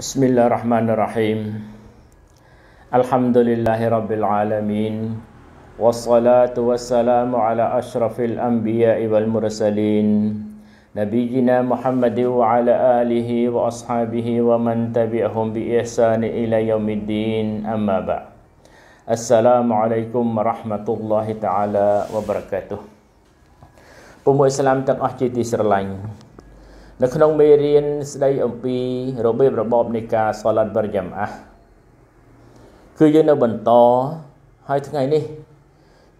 بسم الله الرحمن الرحيم الحمد لله رب العالمين والصلاة والسلام على أشرف الأنبياء والمرسلين نبينا محمد وعلى آله وأصحابه ومن تبعهم بإحسان إلى يوم الدين أما بعد السلام عليكم ورحمة الله تعالى وبركاته ពុំអ៊ីស្លាមទាំងអស់ជាទីស្រឡាញ់ នៅក្នុងមេរៀនស្ដីអំពីរបៀបរបបនៃការសឡាត់បរិយាមអាគឺយើងនៅបន្តហើយថ្ងៃនេះ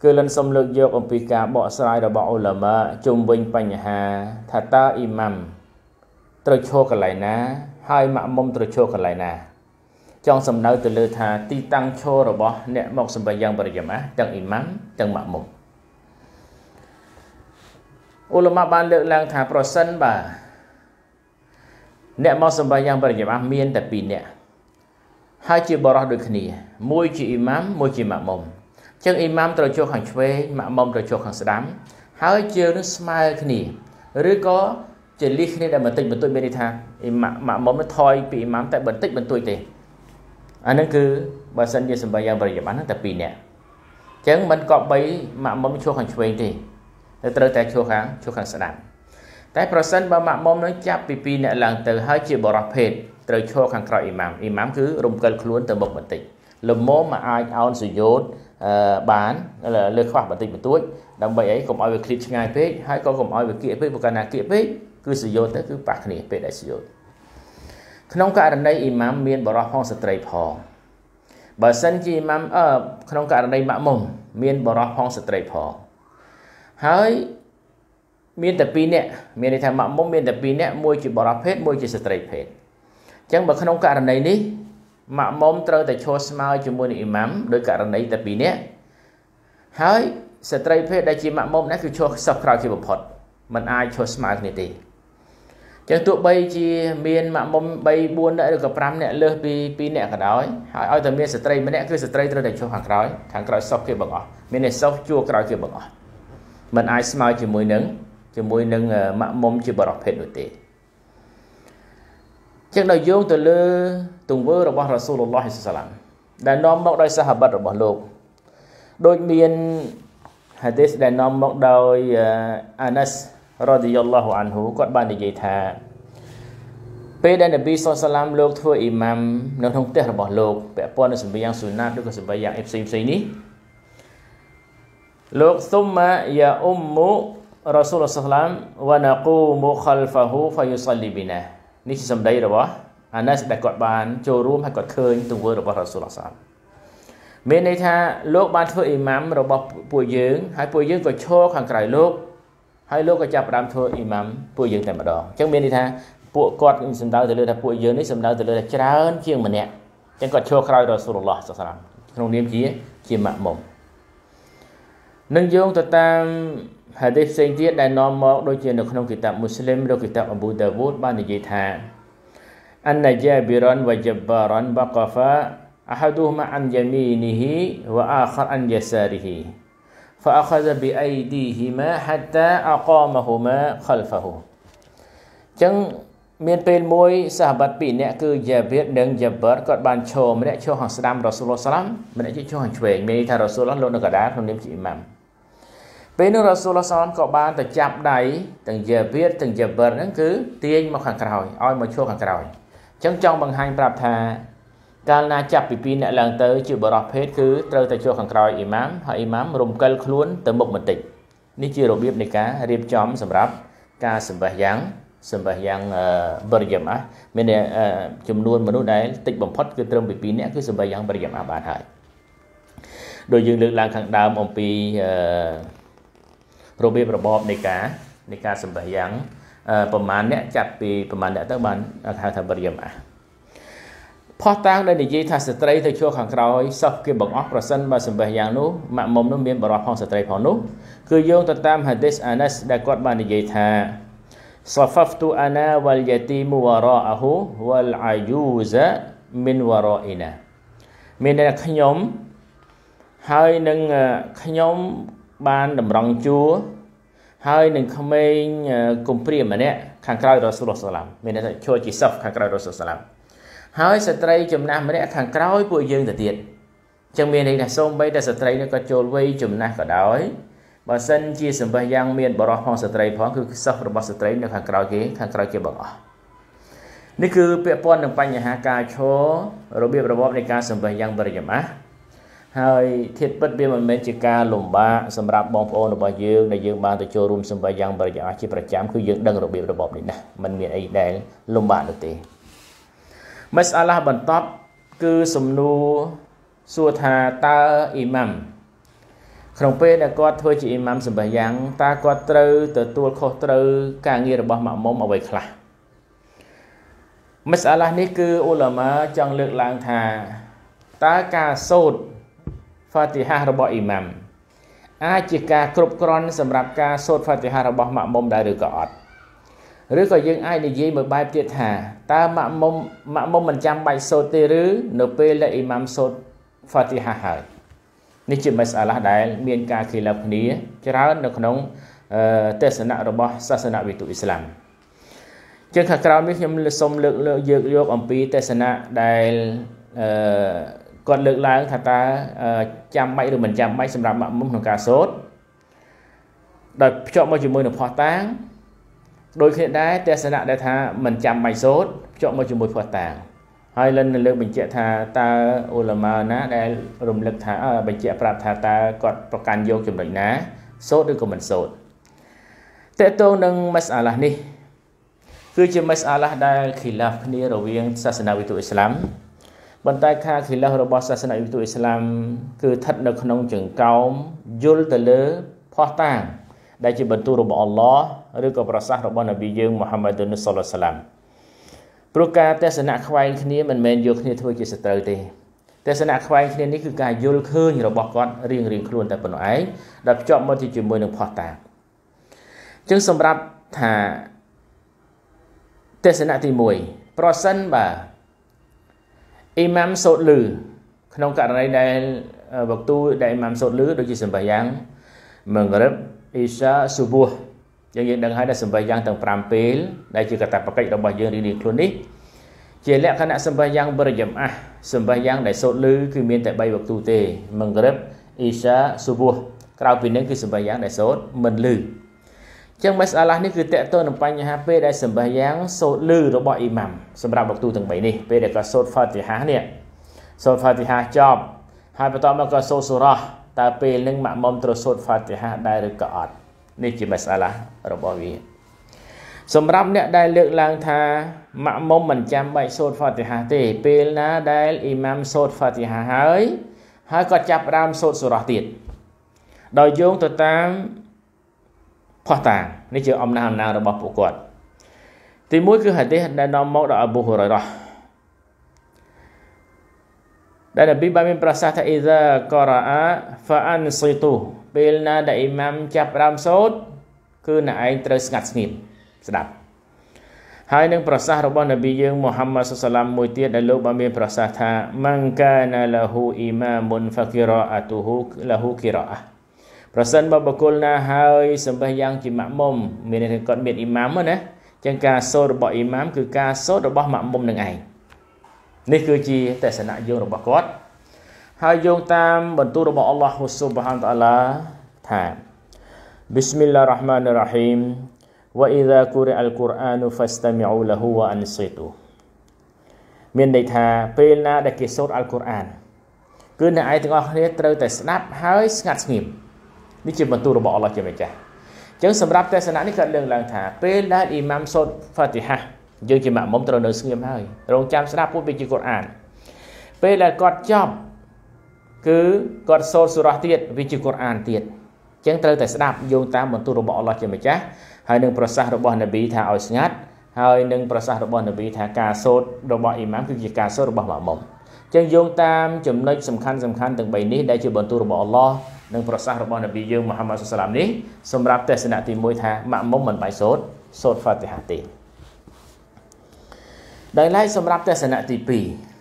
គឺលិនសំលើកយកអំពីការបកស្រាយរបស់អ៊ុលាម៉ាជុំវិញបញ្ហាថាតើអ៊ីម៉ាំត្រូវឈរកន្លែងណា ហើយម៉ាក់មុំត្រូវឈរកន្លែងណា ចង់សំដៅទៅលើថាទីតាំងឈររបស់អ្នកមកសម្បយ៉ាងបរិយាមាទាំងអ៊ីម៉ាំទាំងម៉ាក់មុំអ៊ុលាម៉ាបានលើកឡើងថាប្រសិនបាទ អ្នកមកសម្បាយ៉ាងបរិយាមាមានតែ2នាក់ហើយជាបរោះដូចគ្នា មួយជាអ៊ីម៉ាំមួយជាម៉ាក់មុំចឹងអ៊ីម៉ាំត្រូវចូលខាងឆ្វេងម៉ាក់មុំត្រូវចូលខាងស្ដាំ ហើយជើងនឹងស្មើគ្នាឬក៏ជាលិះគ្នាដែលបន្តិចបន្តួចមានន័យថាអ៊ីម៉ាក់ម៉ាក់មុំនឹងថយពីអ៊ីម៉ាំតែបន្តិចបន្តួចទេអាហ្នឹងគឺបើសិនជាសម្បាយ៉ាងបរិយាមាហ្នឹងតែ2នាក់ចឹងមិនក៏បីម៉ាក់មុំចូលខាងឆ្វេងទេតែត្រូវតែចូលខាងចូលខាងស្ដាំ តែប្រសិនបើម៉ាក់មុំនឹងចាប់ពី2អ្នកឡើងទៅហើយជាបរោះភេទត្រូវឈរខាងក្រោយអ៊ីម៉ាំអ៊ីម៉ាំគឺរំកិលខ្លួនទៅមុខបន្តិចលមមមកអាចអោនសយោតបានលើខ្វះបន្តិចបន្តួចដើម្បីអីកុំឲ្យវាឃ្លីបឆ្ងាយពេកហើយក៏កុំឲ្យវាគៀកពេកព្រោះកាលណាគៀកពេកគឺសយោតទៅគឺប៉ះគ្នាពេកដែលសយោតក្នុងករណីអ៊ីម៉ាំមានបរោះផងស្ត្រីផងបើសិនជាអ៊ីម៉ាំអឺក្នុងករណីម៉ាក់មុំមានបរោះផងស្ត្រីផងហើយ មានតែ2នាក់មានន័យថាម៉ាក់មុំមានតែ2នាក់មួយជាបរិភេទមួយជាស្ត្រីភេទអញ្ចឹងបើក្នុងករណីនេះម៉ាក់មុំត្រូវតែឈរស្មើជាមួយនឹងអ៊ីម៉ាំដោយករណីតែ2នាក់ហើយស្ត្រីភេទដែលជាម៉ាក់មុំនេះគឺឈរសោះក្រោយគេបំផុតมันអាចឈរស្មើគ្នាទេចឹងទោះបីជាមានម៉ាក់មុំ3 4នាក់ឬក៏5នាក់លើសពី2នាក់ក៏ដោយហើយឲ្យតែមានស្ត្រីម្នាក់គឺស្ត្រីត្រូវតែចុះខាងក្រោយខាងក្រោយសោះគេបង្អស់មានតែសោះជួក្រោយគេបង្អស់มันអាចស្មើជាមួយនឹង ជាមួយនឹងម៉ាក់មុំជាបរិភេទនោះទេចឹងដល់យោងទៅលើទង្វើរបស់រ៉ាស៊ូលឡោះសាឡាំដែលនាំមកដោយសាហាប័តរបស់លោកដូចមានហាឌីសដែលនាំមកដោយអាណាស់រ៉ាឌីយ៉ាឡោះអានហ៊ូគាត់បាននិយាយថាពេលដែលនប៊ីសុលសាឡាមលោកធ្វើអ៊ីម៉ាំនៅក្នុងផ្ទះរបស់លោកពាក់ព័ន្ធនឹងសម្បយ៉ាងស៊ូណាតឬក៏សម្បយ៉ាងអីផ្សេងផ្សេងនេះលោកស៊ុំម៉ាយ៉ាអ៊ុំមូ Rasulullah SAW wa naqumu khalfahu fayusalli bina នេះជាសម្ដីរបស់អាណាស់ដែលគាត់បានចូលរួមហើយគាត់ឃើញទង្វើរបស់ Rasulullah SAW មានន័យថាលោកបានធ្វើអ៊ីម៉ាំរបស់ពួកយើងហើយពួកយើងក៏ឈរខាងក្រៅលោកហើយលោកក៏ចាប់ផ្ដើមធ្វើអ៊ីម៉ាំពួកយើងតែម្ដងអញ្ចឹងមានន័យថាពួកគាត់សំដៅទៅលើថាពួកយើងនេះសំដៅទៅលើថាច្រើនជាងម្នាក់អញ្ចឹងគាត់ឈរក្រោយ Rasulullah SAW ក្នុងនាមជាជាម៉ាក់មុំនឹងយោងទៅតាម ហាឌីសផ្សេងទៀតដែលនាំមកដូចជានៅក្នុងគីតាបមូស្លីមឬគីតាបអប៊ូដាវូដបាននិយាយថាអនជាប៊ីរ៉ានវជបារ៉ានបកហ្វា أحدهما عن يمينه وآخر عن يساره فأخذ بأيديهما حتى أقامهما خلفه ចឹងមានពេលមួយសាហាបាត់ពីរនាក់គឺយ៉ាវៀតនិងយ៉ាបឺតគាត់បានឈរម្នាក់ឈរខាងស្ដាំរ៉ាស៊ូលឡោះសាឡាមម្នាក់ឈរខាងឆ្វេងមានន័យថារ៉ាស៊ូលឡោះលោកនៅកណ្ដាលក្នុងនាមជាអ៊ីម៉ាំ ពេលនោះរ៉ាស៊ូលសាឡក៏បានទៅចាប់ដៃទាំងយ៉ាវៀតទាំងយ៉ាបឺរហ្នឹងគឺទាញមកខាងក្រោយឲ្យមកឈរខាងក្រោយអញ្ចឹងចង់បង្ហាញប្រាប់ថាកាលណាចាប់ពីពីរអ្នកឡើងទៅជាបរោះភេទគឺត្រូវតែចូលខាងក្រោយអ៊ីម៉ាមហើយអ៊ីម៉ាមរំកិលខ្លួនទៅមុខបន្តិចនេះជារបៀបនៃការរៀបចំសម្រាប់ការសម្បះយ៉ាងសម្បះយ៉ាងបរិយមអាមានចំនួនមនុស្សដែលតិចបំផុតគឺត្រឹមពី2នាក់គឺសម្បះយ៉ាងបរិយមអាបានហើយដោយយើងលើកឡើងខាងដើមអំពីអឺ របៀបរបបនៃការនៃការសម្បះយ៉ាងប្រមាណអ្នកចាប់ពីប្រមាណអ្នកទៅបានហៅថាបរិយមអាផោះតាំងដែលនិយាយថាស្ត្រីទៅជួខាងក្រោយសោះគេបង្អស់ប្រសិនបើសម្បះយ៉ាងនោះម៉ាក់មុំនោះមានបរិបផងស្ត្រីផងនោះគឺយោងទៅតាមហាឌីសអាណាស់ដែលគាត់បាននិយាយថា صففت أنا واليتيم وراءه والعجوز من ورائنا មានតែខ្ញុំហើយនឹងខ្ញុំ បានតម្រង់ជួរហើយនឹងក្មេងគំព្រាម្នាក់ខាងក្រោយរ៉ូស៊ូលសាឡាមមានន័យថាឈរជាសិបខាងក្រោយរ៉ូស៊ូលសាឡាមហើយស្ត្រីចំណាស់ម្នាក់ខាងក្រោយពួកយើងទៅទៀតចឹងមានន័យថាសូម្បីតែស្ត្រីនេះក៏ចូលវ័យចំណាស់ក៏ដោយបើសិនជាសម្បះយ៉ាងមានបរោះផងស្ត្រីផងគឺសិស្សរបស់ស្ត្រីនៅខាងក្រោយគេខាងក្រោយគេបងអស់នេះគឺពាក់ព័ន្ធនឹងបញ្ហាការឈររបៀបរបបនៃការសម្បះយ៉ាងបរិយមាស់ ហើយធៀបពិតវាមិនមែនជាការលំបាកសម្រាប់បងប្អូនរបស់យើងដែលយើងបានទៅចូលរួមសម្បះយ៉ាងបរិយមាស់ជាប្រចាំគឺយើងដឹងរបៀបរបបនេះណាมันមានអីដែលលំបាកនោះទេមស្អាឡាបន្ទាប់គឺសំណួរសួរថាតើអ៊ីម៉ាំក្នុងពេលដែលគាត់ធ្វើជាអ៊ីម៉ាំសម្បះយ៉ាងតើគាត់ត្រូវទទួលខុសត្រូវការងាររបស់ម៉ាក់មុំអ្វីខ្លះមស្អាឡានេះគឺអ៊ូឡាម៉ាចង់លើកឡើងថាតើការសូត្រ ហ្វាទីហារបស់អ៊ីម៉ាំអាចជាការគ្រប់គ្រាន់សម្រាប់ការសូត្រហ្វាទីហារបស់ម៉ាក់មុំដែរឬក៏អត់ឬក៏យើងអាចនិយាយមួយបែបទៀតថាតើម៉ាក់មុំម៉ាក់មុំមិនចាំបាច់សូត្រទេឬនៅពេលដែលអ៊ីម៉ាំសូត្រហ្វាទីហាហើយនេះជាមស្អាឡាដែលមានការខិលាបគ្នាច្រើននៅក្នុងទេសនៈរបស់សាសនាវិទូអ៊ីស្លាមជាងខាងក្រោមនេះខ្ញុំសូមលើកលើកយកយកអំពីទេសនៈដែលអឺ គាត់លើកឡើងថាតើចាំបាច់ឬមិនចាំបាច់សម្រាប់ម៉ាក់មុំក្នុងការសូត្រដោយភ្ជាប់មកជាមួយនឹងផោះតាងដូចគ្នាដែរទេសនៈដែលថាមិនចាំបាច់សូត្រភ្ជាប់មកជាមួយផោះតាងហើយលិនលើកបញ្ជាក់ថាតើអ៊ូឡាម៉ាណាដែលរំលឹកថាបញ្ជាក់ប្រាប់ថាតើគាត់ប្រកាន់យកចំណុចណាសូត្រឬក៏មិនសូត្រតើតោនឹងមស្អាឡានេះគឺជាមស្អាឡាដែលខីឡាហ្វគ្នារវាងសាសនាវិទូអ៊ីស្លាម ប៉ុន្តែខាខីឡាហ្វរបស់សាសនាវិទូអ៊ីស្លាមគឺស្ថិតនៅក្នុងចង្កោមយល់ទៅលើផោះតាងដែលជាបន្ទូលរបស់អល់ឡោះឬក៏ប្រសាសន៍របស់នប៊ីយើងមូហាម៉ាឌុនសុលឡាសាឡាំព្រោះការទស្សនៈខ្វែងគ្នាមិនមែនយកគ្នាធ្វើជាសត្រូវទេទស្សនៈខ្វែងគ្នានេះគឺការយល់ឃើញរបស់គាត់រៀងរៀងខ្លួនតែប៉ុណ្ណោះឯងដែលភ្ជាប់មកជាមួយនឹងផោះតាងអញ្ចឹងសម្រាប់ថាទស្សនៈទី1ប្រសិនបាទ អ៊ីម៉ាំសូត្រលឺក្នុងករណីដែលវកទូដែលអ៊ីម៉ាំសូត្រលឺដូចជាសម្បះយ៉ាងមង្រិបអ៊ីសាស៊ូប៊ូយើងយើងដឹងហើយថាសម្បះយ៉ាងទាំង5ពេលដែលជាកតបកិច្ចរបស់យើងរៀងៗខ្លួននេះជាលក្ខណៈសម្បះយ៉ាងបរិយមអះសម្បះយ៉ាងដែលសូត្រលឺគឺមានតែ3វកទូទេមង្រិបអ៊ីសាស៊ូប៊ូក្រៅពីនេះគឺសម្បះយ៉ាងដែលសូត្រមិនលឺ ចឹងមេសាឡានេះគឺតកតទៅនឹងបញ្ហាពេលដែលសម្បះយ៉ាងសូត្រលឺរបស់អ៊ីម៉ាំសម្រាប់វកទូទាំង3នេះពេលដែលគាត់សូត្រហ្វាទីហានេះសូត្រហ្វាទីហាចប់ហើយបន្តមកក៏សូត្រសូរ៉ាតើពេលនឹងម៉ាក់មុំត្រូវសូត្រហ្វាទីហាដែរឬក៏អត់នេះជាមេសាឡារបស់វាសម្រាប់អ្នកដែលលើកឡើងថាម៉ាក់មុំមិនចាំបាច់សូត្រហ្វាទីហាទេពេលណាដែលអ៊ីម៉ាំសូត្រហ្វាទីហាហើយហើយគាត់ចាប់ផ្ដើមសូត្រសូរ៉ាទៀតដោយយោងទៅតាម ផោះតាងនេះជាអំណះអំណាងរបស់ពួកគាត់ទីមួយគឺហាឌីសដែលនាំមកដល់អប៊ូហ៊ុរ៉ៃរ៉ាដែលនប៊ីបានមានប្រសាសន៍ថាអ៊ីហ្សាការ៉ាហ្វាអានស៊ីទូពេលណាដែលអ៊ីម៉ាំចាប់ផ្ដើមសូត្រគឺអ្នកឯងត្រូវស្ងាត់ស្ងៀមស្ដាប់ហើយនឹងប្រសាសន៍របស់នប៊ីយើងមូហាម៉ាត់សុសឡាមមួយទៀតដែលលោកបានមានប្រសាសន៍ថាម៉ាំងកាណាឡាហ៊ូអ៊ីម៉ាមុនហ្វាគីរ៉ាអាទូហ៊ូឡាហ៊ូគីរ៉ា ប្រសិនបើបុគ្គលណាហើយសម្បះយ៉ាងជាម៉ាក់មុំមានន័យថាគាត់មានអ៊ីម៉ាមណាចឹងការសូត្ររបស់អ៊ីម៉ាមគឺការសូត្ររបស់ម៉ាក់មុំនឹងឯងនេះគឺជាទស្សនៈយោងរបស់គាត់ហើយយោងតាមបន្ទូលរបស់អល់ឡោះស៊ុបហានតាឡាថា Bismillahirrahmanirrahim wa idza quri'a al-Qur'an fastami'u lahu wa ansitu មានន័យថាពេលណាដែលគេសូត្រអល់កុរអានគឺអ្នកឯងទាំងអស់គ្នាត្រូវតែស្ដាប់ហើយស្ងាត់ស្ងៀម នេះជាបន្ទូលរបស់អល់ឡោះជាម្ចាស់អញ្ចឹងសម្រាប់ទស្សនៈនេះគាត់លើកឡើងថាពេលដែលអ៊ីម៉ាំសូត្រហ្វាទីហាយើងជាម៉ាក់មុំត្រូវនៅស្ងៀមហើយរងចាំស្ដាប់ពុទ្ធវិជ្ជាកូរ៉ានពេលដែលគាត់ចប់គឺគាត់សូត្រសូរ៉ាស់ទៀតវិជ្ជាកូរ៉ានទៀតអញ្ចឹងត្រូវតែស្ដាប់យោងតាមបន្ទូលរបស់អល់ឡោះជាម្ចាស់ហើយនឹងប្រសាសន៍របស់នប៊ីថាឲ្យស្ងាត់ហើយនឹងប្រសាសន៍របស់នប៊ីថាការសូត្ររបស់អ៊ីម៉ាំគឺជាការសូត្ររបស់ម៉ាក់មុំចឹងយោងតាមចំណុចសំខាន់សំខាន់ទាំង3នេះដែលជាបន្ទូលរបស់អល់ឡោះ និងប្រសាសន៍របស់នប៊ីយើងមូហាម៉ាត់សុសឡាមនេះសម្រាប់ទស្សនៈទី1ថាម៉ាក់មុំមិនបាច់សូត្រសូត្រហ្វាទីហាទេដោយឡែកសម្រាប់ទស្សនៈទី2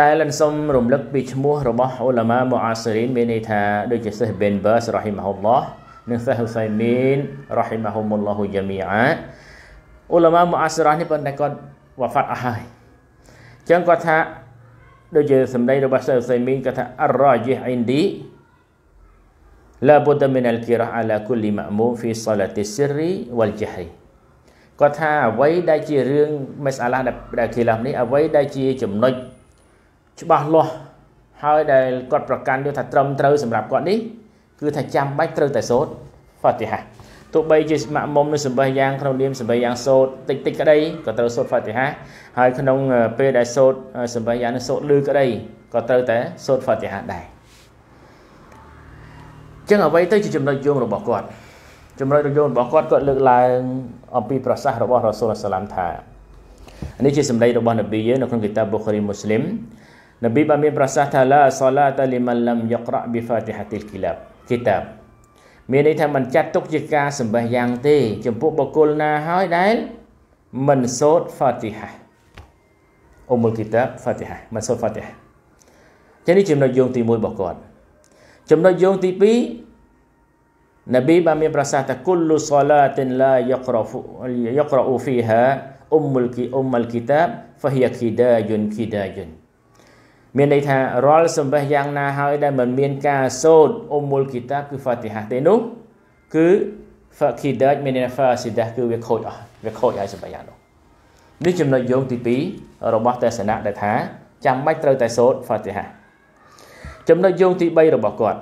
ដែលលនសុំរំលឹកពីឈ្មោះរបស់អ៊ូឡាម៉ាមូអាស៊ីរីនមានន័យថាដូចជាសិស្សប៊ិនបាសរ៉ហ៊ីម៉ាហ៊ុលឡោះនិងសិស្សហ៊ូសៃមីនរ៉ហ៊ីម៉ាហ៊ុមុលឡោះយ៉ាមីអាអ៊ូឡាម៉ាមូអាស៊ីរ៉ានេះប៉ុន្តែគាត់វ៉ាហ្វាត់អស់ហើយចឹងគាត់ថា ដូចជាសម្ដីរបស់សិស្សសៃមីនគាត់ថាអររយះអ៊ីនឌីឡាបូដមីនអលគីរ៉ះអាឡាគូលីម៉ាមូហ្វីសាឡាទីស៊ីរីវលជាហីគាត់ថាអ្វីដែលជារឿងមេសាឡាដែលគេឡាំនេះអ្វីដែលជាចំណុចច្បាស់លាស់ហើយដែលគាត់ប្រកាន់យកថាត្រឹមត្រូវសម្រាប់គាត់នេះគឺថាចាំបាច់ត្រូវតែសូត្រ Fatihah ទីហាទោះបីជាម៉ាក់មុំនៅសម្បះយ៉ាងក្នុងនាមសម្បះយ៉ាងសូត្រតិចតិចក្តីក៏ត្រូវសូត្រហ្វាទីហាហើយក្នុងពេលដែលសូត្រសម្បះយ៉ាងនឹងសូត្រលឺក្តីក៏ត្រូវតែសូត្រហ្វាទីហាដែរចឹងអ្វីទៅជាចំណុចយោងរបស់គាត់ចំណុចយោងរបស់គាត់គាត់លើកឡើងអំពីប្រសាសន៍របស់រ៉ាស៊ូលសាឡាមថានេះជាសម្ដីរបស់នប៊ីយើងនៅក្នុងគីតាប៊ូខារីមូស្លីមនប៊ីបានមានប្រសាសន៍ថាឡាសាឡាតលីម៉ាឡាំយករ៉ាប៊ីហ្វាទីហាទីលគីឡាបគីតាប មានន័យថាមិនចាត់ទុកជាការសម្បះយ៉ាងទេ ចំពោះបុគ្គលណាហើយដែលមិនសូត្រ Fatihah អ៊ុមុលគីតាប Fatihah មិនសូត្រ Fatihah ចឹងនេះចំណុចយោងទី1របស់គាត់ចំណុចយោងទី2នប៊ីបានមានប្រសាសន៍ថាគុលលុសឡាទិនឡាយករ៉ាយករ៉ាហ្វីហាអ៊ុ មានន័យថារាល់សម្បេះយ៉ាងណាហើយដែលមិនមានការសូត្រអ៊ុំមុលគីតាគឺហ្វាទីហាទេនោះគឺ fakidat មានន័យ fasidah គឺវាខូចអស់វាខូចហើយសម្បេះយ៉ាងនោះនេះចំណុចយោងទី2របស់ទេសនៈដែលថាចាំបាច់ត្រូវតែសូត្រ Fatiha ចំណុចយោងទី3របស់គាត់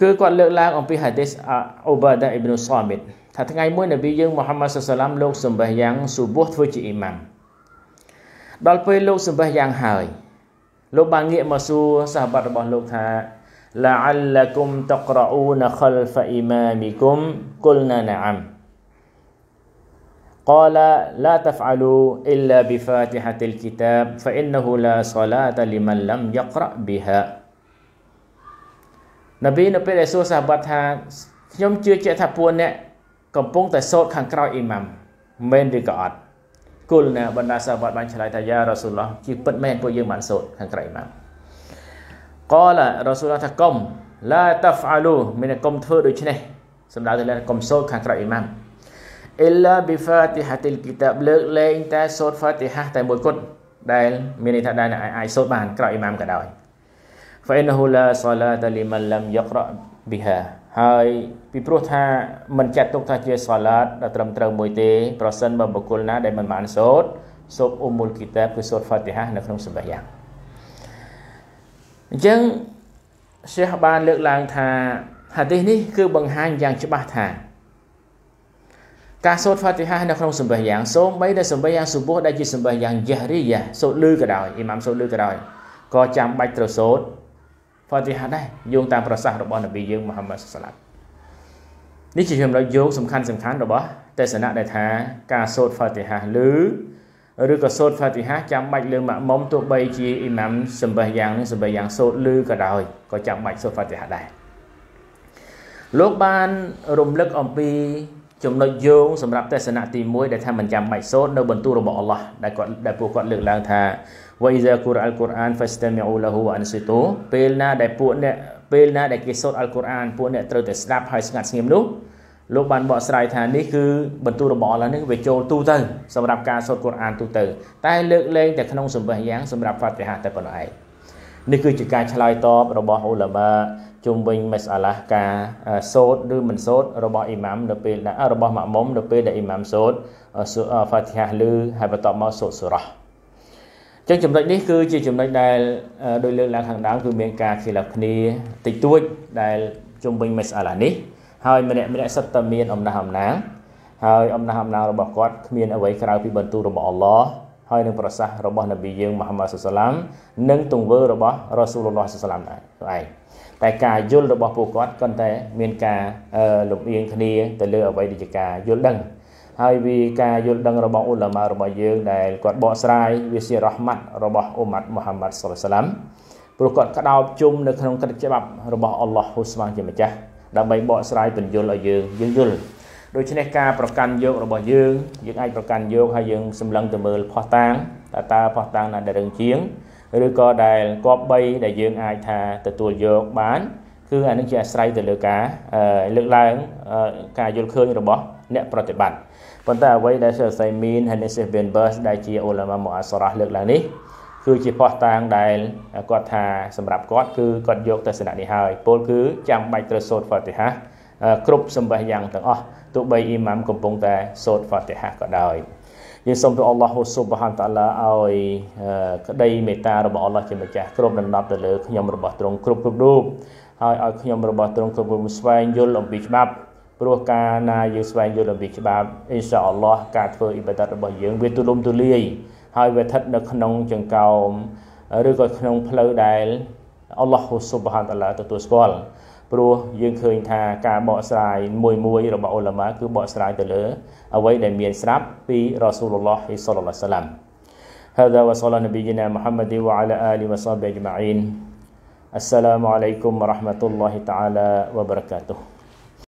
គឺគាត់លើកឡើងអំពី hadith Ubada ibn Samit ថាថ្ងៃមួយនប៊ីយើង Muhammad sallallahu លោកសម្បេះយ៉ាងស៊ូប៊ូធ្វើជាអ៊ីម៉ាំដល់ពេលលោកសម្បេះយ៉ាងហើយ លោកបានងាកមកសួរសាហបាត់របស់លោកថា لعلكم تقرؤون خلف إمامكم قلنا نعم قال لا تفعلوا إلا بفاتحة الكتاب فإنه لا صلاة لمن لم يقرأ بها នប៊ីនៅពេលដែលសួរសាហបាត់ថាខ្ញុំជឿជាក់ថាពួកអ្នកកំពុងតែសូត្រខាងក្រោយអ៊ីម៉ាំមែនឬក៏អត់ គុលណាបណ្ដាសាវត្តបានឆ្លើយថាយ៉ារ៉ាស៊ូលឡោះជាពិតមែនពួកយើងបានសូត្រខាងក្រៃមកកលរ៉ាស៊ូលឡោះថាកុំឡាតាហ្វអាលូមានកុំធ្វើដូច្នេះសម្ដៅទៅលើកុំសូត្រខាងក្រៅអ៊ីម៉ាមអ៊ីឡាប៊ីហ្វាទីហាទីលគីតាបលើកលែងតែសូត្រហ្វាទីហាតែមួយគត់ដែលមានន័យថាដែលអាចសូត្របានក្រៅអ៊ីម៉ាមក៏ដោយហ្វៃណូឡាសាឡាតាលីម៉ាឡាំយ៉ាក្រ៉ាប៊ីហា យពីព្រោះថាមិនចាត់ទុកថាជាសាឡាតដែលត្រឹមត្រូវមួយទេប្រសិនបើបុគ្គលណាដែលមិនបានសូត្រសូត្រអ៊ុមុលគីតាបគឺសូត្រហ្វាទីហានៅក្នុងសម្បះយ៉ាងអញ្ចឹងရှេះបានលើកឡើងថាហាឌីសនេះគឺបង្ហាញយ៉ាងច្បាស់ថាការសូត្រហ្វាទីហានៅក្នុងសម្បះយ៉ាងសូម្បីតែសម្បះយ៉ាងសុបោះដែលជាសម្បះយ៉ាងយ៉ារីយ៉ាសូត្រលឺក៏ដោយអ៊ីម៉ាំសូត្រលឺក៏ដោយក៏ចាំបាច់ត្រូវសូត្រ ហ្វាទីហាដែរយោងតាមប្រសាសន៍របស់នប៊ីយើងមូហាម៉ាត់សាឡាមនេះជាចំណុចយោងសំខាន់សំខាន់របស់ទេសនៈដែលថាការសូត្រហ្វាទីហាឬឬក៏សូត្រហ្វាទីហាចាំបាច់លើម៉ាក់មុំទោះបីជាអ៊ីម៉ាំសម្បះយ៉ាងនេះសម្បះយ៉ាងសូត្រឬក៏ដោយក៏ចាំបាច់សូត្រហ្វាទីហាដែរលោកបានរំលឹកអំពី ចំណុចយោងសម្រាប់ទេសនៈទី1ដែលថាមិនចាំបាច់សូត្រនៅបន្ទូលរបស់អល់ឡោះដែលគាត់ដែលពួកគាត់លើកឡើងថាវ៉ៃហ្សាគូរអលកុរអាន fastami'u lahu wa ansitu ពេលណាដែលពួកអ្នកពេលណាដែលគេសូត្រអល់កុរអានពួកអ្នកត្រូវតែស្ដាប់ហើយស្ងាត់ស្ងៀមនោះលោកបានបកស្រាយថានេះគឺបន្ទូលរបស់អល់ឡោះនេះវាចូលទូទៅសម្រាប់ការសូត្រកុរអានទូទៅតែលើកលែងតែក្នុងសម្បះយ៉ាងសម្រាប់ហ្វាតិហាតែប៉ុណ្ណោះឯងនេះគឺជាការឆ្លើយតបរបស់អ៊ូឡាម៉ា ជុំវិញមេសាឡាការសូត្រឬមិនសូត្ររបស់អ៊ីម៉ាំនៅពេលរបស់ម៉ាក់មុំនៅពេលដែលអ៊ីម៉ាំសូត្រហ្វាតិហាឬហើយបន្ទាប់មកសូត្រសូរ៉ាចឹងចំណុចនេះគឺជាចំណុចដែលដោយលើកឡើងខាងដើមគឺមានការខិលាគ្នាតិចតួចដែលជុំវិញមេសាឡានេះហើយម្នាក់ម្នាក់សិតតែមានអំណះអំណាងហើយអំណះអំណាងរបស់គាត់គ្មានអ្វីក្រៅពីបន្ទូលរបស់អល់ឡោះហើយនឹងប្រសាសន៍របស់នប៊ីយើងមូហាម៉ាត់សុសឡាមនិងទង្វើរបស់រ៉ាស៊ូលឡោះសុសឡាមដែរឯង តែការយល់របស់ពួកគាត់គាត់តែមានការលំអៀងគ្នាទៅលើអ្វីដែលជាការយល់ដឹងហើយវាការយល់ដឹងរបស់អ៊ុលាម៉ារបស់យើងដែលគាត់បកស្រាយវាជារ៉ហ្មាត់របស់អ៊ុម៉ាត់មូហាម៉ាត់សុលឡាមព្រោះគាត់ក្តោបជុំនៅក្នុងកិច្ចច្បាប់របស់អល់ឡោះហ៊ូស្មាជាម្ចាស់ដើម្បីបកស្រាយបញ្យលឲ្យយើងយើងយល់ដូច្នេះការប្រកាន់យករបស់យើងយើងអាចប្រកាន់យកហើយយើងសម្លឹងទៅមើលផោះតាងតើតើផោះតាងណាដែលរឹងជាង ឬក៏ដែលគប្បីដែលយើងអាចថាទទួលយកបាន គឺអានឹងជាអាស្រ័យទៅលើការលើកឡើងការយល់ឃើញរបស់អ្នកប្រតិបត្តិប៉ុន្តែអ្វីដែលសេសៃមីនហើយនេះសេប៊ីនបឺសដែលជាអ៊ូឡាម៉ាមូអាសរ៉ាលើកឡើងនេះគឺជាផោះតាងដែលគាត់ថាសម្រាប់គាត់គឺគាត់យកទស្សនៈនេះហើយពលគឺចាំបាច់ត្រូវសូត្រហ្វាទីហាគ្រប់សម្បះយ៉ាងទាំងអស់ទោះបីអ៊ីម៉ាមកំពុងតែសូត្រហ្វាទីហាក៏ដោយ យើងសូមទូអល់ឡោះស៊ុបហានតាឡាឲ្យក្តីមេត្តារបស់អល់ឡោះជាម្ចាស់គ្រប់ដណ្ដប់ទៅលើខ្ញុំរបស់ទ្រង់គ្រប់គ្រប់រូបហើយឲ្យខ្ញុំរបស់ទ្រង់គ្រប់គ្រប់ស្វែងយល់អំពីច្បាប់ព្រោះការណាយើងស្វែងយល់អំពីច្បាប់អ៊ីនសាអល់ឡោះការធ្វើអ៊ីបាដាតរបស់យើងវាទូលំទូលាយហើយវាស្ថិតនៅក្នុងចង្កោមឬក៏ក្នុងផ្លូវដែលអល់ឡោះស៊ុបហានតាឡាទទួលស្គាល់ ព្រោះយើងឃើញថាការបកស្រាយមួយមួយរបស់អ៊ុលម៉ាគឺបកស្រាយទៅលើអ្វីដែលមានស្រាប់ពីរ៉ាស៊ូលឡោះសល្លឡោះសាឡាំ هذا وصلى نبينا محمد وعلى آله وصحبه أجمعين السلام عليكم ورحمة الله تعالى وبركاته